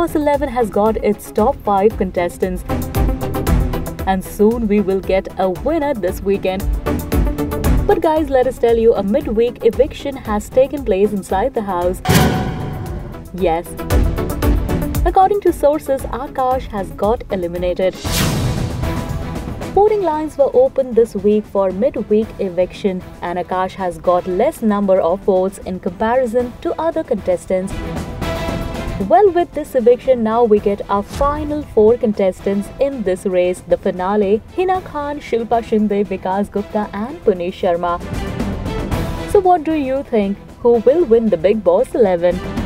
Boss 11 has got its top 5 contestants. And soon we will get a winner this weekend. But guys, let us tell you a midweek eviction has taken place inside the house. Yes. According to sources, Akash has got eliminated. Voting lines were opened this week for midweek eviction and Akash has got less number of votes in comparison to other contestants. Well, with this eviction, now we get our final four contestants in this race, the finale, Hina Khan, Shilpa Shinde, Vikas Gupta and Puneesh Sharma. So what do you think? Who will win the Bigg Boss 11?